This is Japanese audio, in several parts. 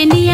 Bendy.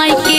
my